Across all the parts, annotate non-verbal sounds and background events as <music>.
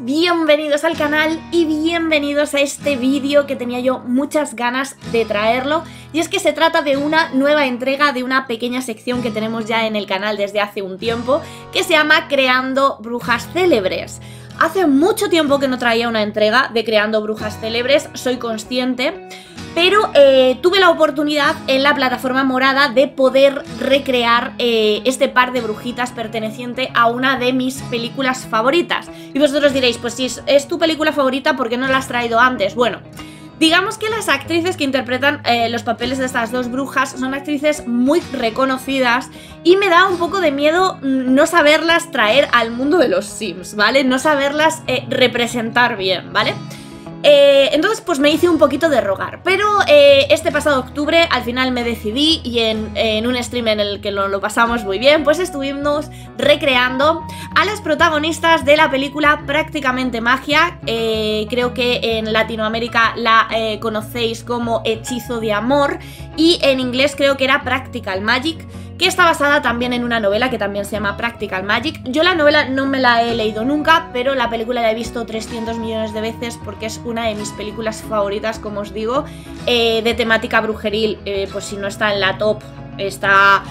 bienvenidos al canal y bienvenidos a este vídeo que tenía yo muchas ganas de traerlo y es que se trata de una nueva entrega de una pequeña sección que tenemos ya en el canal desde hace un tiempo que se llama Creando Brujas Célebres. Hace mucho tiempo que no traía una entrega de Creando Brujas Célebres, soy consciente pero eh, tuve la oportunidad en la plataforma morada de poder recrear eh, este par de brujitas perteneciente a una de mis películas favoritas. Y vosotros diréis, pues si es, tu película favorita, ¿por qué no la has traído antes? Bueno, digamos que las actrices que interpretan eh, los papeles de estas dos brujas son actrices muy reconocidas y me da un poco de miedo mm, no saberlas traer al mundo de los Sims, ¿vale? No saberlas representar bien, ¿vale? Eh, entonces pues me hice un poquito de rogar, pero eh, este pasado octubre al final me decidí y en, un stream en el que lo, pasamos muy bien, pues estuvimos recreando a las protagonistas de la película Prácticamente Magia, eh, creo que en Latinoamérica la conocéis como Hechizo de Amor y en inglés creo que era Practical Magic que está basada también en una novela que también se llama Practical Magic. Yo la novela no me la he leído nunca, pero la película la he visto 300 millones de veces porque es una de mis películas favoritas, como os digo, eh, de temática brujeril, eh, pues si no está en la top, está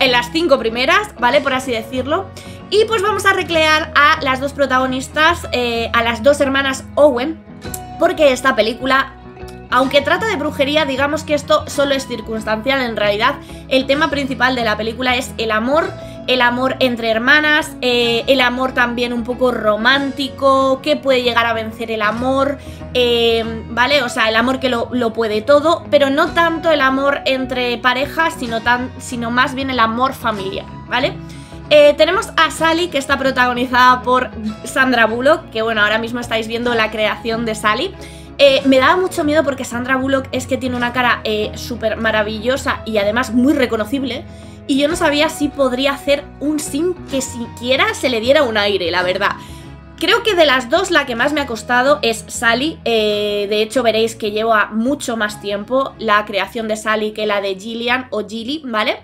en las cinco primeras, ¿vale? Por así decirlo. Y pues vamos a recrear a las dos protagonistas, eh, a las dos hermanas Owen, porque esta película aunque trata de brujería, digamos que esto solo es circunstancial en realidad. El tema principal de la película es el amor, el amor entre hermanas, eh, el amor también un poco romántico, que puede llegar a vencer el amor, eh, ¿vale? O sea, el amor que lo, puede todo, pero no tanto el amor entre parejas, sino, tan, sino más bien el amor familiar, ¿vale? Eh, tenemos a Sally, que está protagonizada por Sandra Bullock, que bueno, ahora mismo estáis viendo la creación de Sally. Eh, me daba mucho miedo porque Sandra Bullock es que tiene una cara eh, súper maravillosa y además muy reconocible. Y yo no sabía si podría hacer un sim que siquiera se le diera un aire, la verdad. Creo que de las dos la que más me ha costado es Sally. Eh, de hecho veréis que lleva mucho más tiempo la creación de Sally que la de Gillian o Gilly, ¿vale?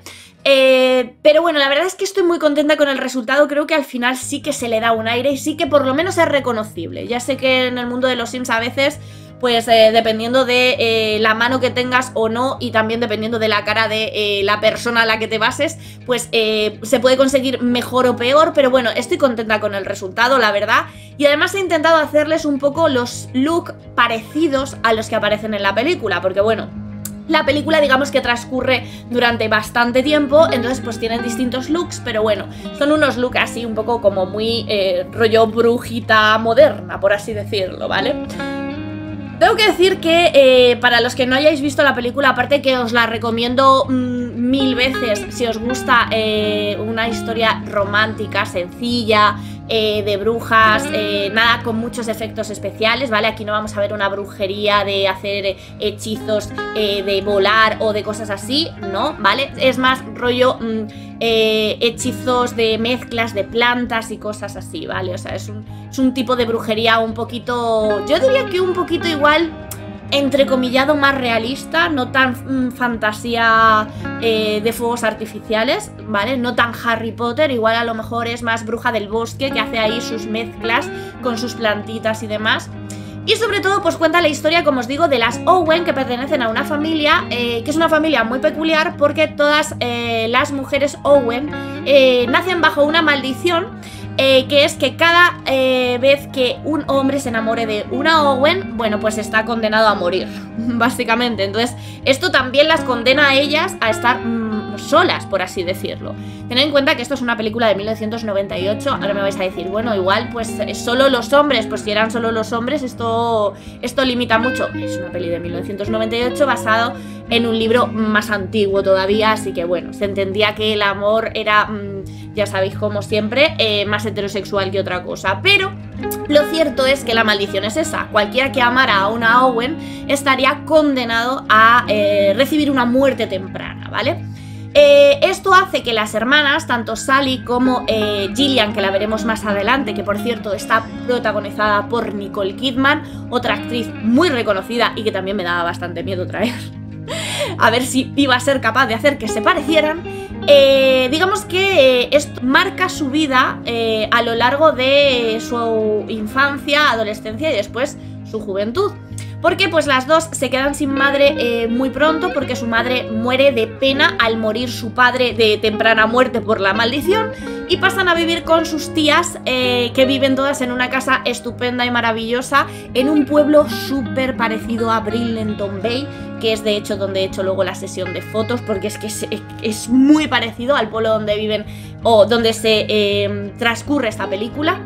Pero bueno, la verdad es que estoy muy contenta con el resultado. Creo que al final sí que se le da un aire y sí que por lo menos es reconocible. Ya sé que en el mundo de los Sims a veces pues eh, dependiendo de eh, la mano que tengas o no y también dependiendo de la cara de eh, la persona a la que te bases, pues se puede conseguir mejor o peor, pero bueno, estoy contenta con el resultado, la verdad. Y además he intentado hacerles un poco los looks parecidos a los que aparecen en la película, porque bueno, la película digamos que transcurre durante bastante tiempo, entonces pues tienen distintos looks, pero bueno, son unos looks así un poco como muy rollo brujita moderna, por así decirlo, ¿vale? Tengo que decir que eh, para los que no hayáis visto la película, aparte que os la recomiendo mm, mil veces si os gusta eh, una historia romántica, sencilla, eh, de brujas, nada con muchos efectos especiales, ¿vale? Aquí no vamos a ver una brujería de hacer hechizos de volar o de cosas así, ¿no? ¿Vale? Es más rollo mm, hechizos de mezclas de plantas y cosas así, ¿vale? O sea, es un, es un tipo de brujería un poquito, yo diría que un poquito igual entrecomillado más realista, no tan mm, fantasía eh, de fuegos artificiales, ¿vale? No tan Harry Potter, igual a lo mejor es más bruja del bosque que hace ahí sus mezclas con sus plantitas y demás. Y sobre todo pues cuenta la historia, como os digo, de las Owen que pertenecen a una familia, eh, que es una familia muy peculiar porque todas eh, las mujeres Owen nacen bajo una maldición eh, que es que cada eh, vez que un hombre se enamore de una Owen, bueno, pues está condenado a morir, <laughs> básicamente. Entonces, esto también las condena a ellas a estar mm, solas, por así decirlo. Tened en cuenta que esto es una película de 1998, ahora me vais a decir, bueno, igual, pues solo los hombres, pues si eran solo los hombres, esto, esto limita mucho. Es una peli de 1998 basado en un libro más antiguo todavía, así que bueno, se entendía que el amor era... Mm, ya sabéis como siempre, eh, más heterosexual que otra cosa. Pero lo cierto es que la maldición es esa. Cualquiera que amara a una Owen estaría condenado a eh, recibir una muerte temprana, ¿vale? Eh, esto hace que las hermanas, tanto Sally como Gillian, que la veremos más adelante, que por cierto está protagonizada por Nicole Kidman, otra actriz muy reconocida y que también me daba bastante miedo traer. <laughs> a ver si iba a ser capaz de hacer que se parecieran. Eh, digamos que eh, esto marca su vida eh, a lo largo de su infancia, adolescencia y después su juventud. Porque pues las dos se quedan sin madre muy pronto porque su madre muere de pena al morir su padre de temprana muerte por la maldición y pasan a vivir con sus tías que viven todas en una casa estupenda y maravillosa en un pueblo súper parecido a Brillenton Bay que es de hecho donde he hecho luego la sesión de fotos, porque es que es, muy parecido al pueblo donde viven o donde se eh, transcurre esta película.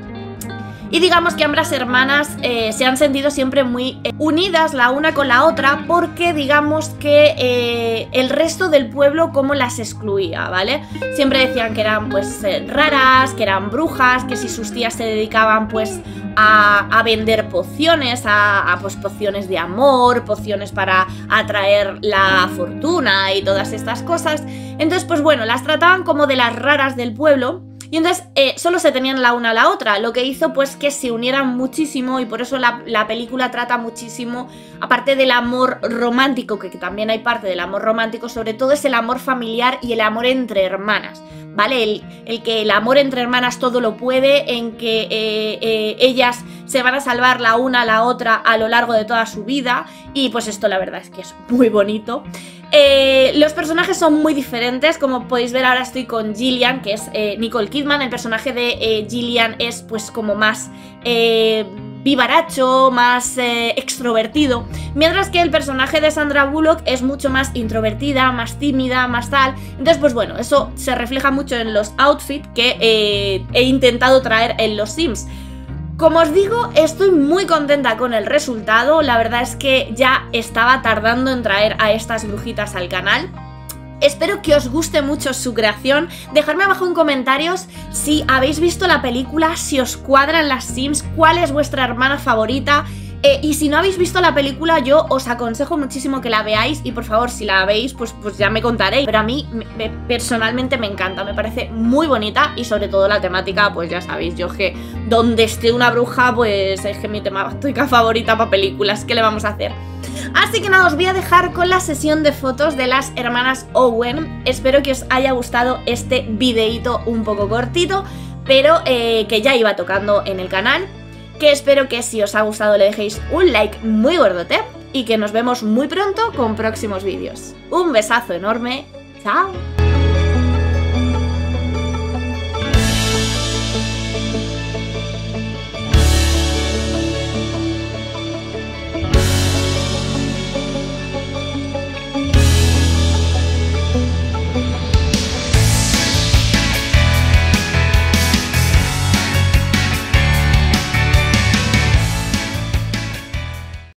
Y digamos que ambas hermanas eh, se han sentido siempre muy eh, unidas la una con la otra porque digamos que el resto del pueblo como las excluía, ¿vale? Siempre decían que eran pues raras, que eran brujas, que si sus tías se dedicaban pues a, vender pociones, a, pues, pociones de amor, pociones para atraer la fortuna y todas estas cosas. Entonces, pues bueno, las trataban como de las raras del pueblo. Y entonces eh, solo se tenían la una a la otra, lo que hizo pues que se unieran muchísimo y por eso la, la película trata muchísimo, aparte del amor romántico, que también hay parte del amor romántico, sobre todo es el amor familiar y el amor entre hermanas. ¿vale? El, que el amor entre hermanas todo lo puede, en que eh, eh, ellas se van a salvar la una a la otra a lo largo de toda su vida, y pues esto la verdad es que es muy bonito. Eh, los personajes son muy diferentes, como podéis ver ahora estoy con Gillian, que es Nicole Kidman, el personaje de Gillian es pues como más vivaracho, más eh, extrovertido, mientras que el personaje de Sandra Bullock es mucho más introvertida, más tímida, más tal. Entonces, pues bueno, eso se refleja mucho en los outfits que eh, he intentado traer en los Sims. Como os digo, estoy muy contenta con el resultado, la verdad es que ya estaba tardando en traer a estas brujitas al canal. Espero que os guste mucho su creación. Dejadme abajo en comentarios si habéis visto la película, si os cuadran las Sims, cuál es vuestra hermana favorita. Eh, y si no habéis visto la película, yo os aconsejo muchísimo que la veáis y por favor, si la veis, pues, pues ya me contaréis. Pero a mí personalmente me encanta, me parece muy bonita y sobre todo la temática, pues ya sabéis, yo que donde esté una bruja, pues es que mi temática favorita para películas, ¿qué le vamos a hacer? Así que nada, os voy a dejar con la sesión de fotos de las hermanas Owen. Espero que os haya gustado este videíto un poco cortito, pero eh, que ya iba tocando en el canal. Que espero que si os ha gustado le dejéis un like muy gordote y que nos vemos muy pronto con próximos vídeos. Un besazo enorme, chao.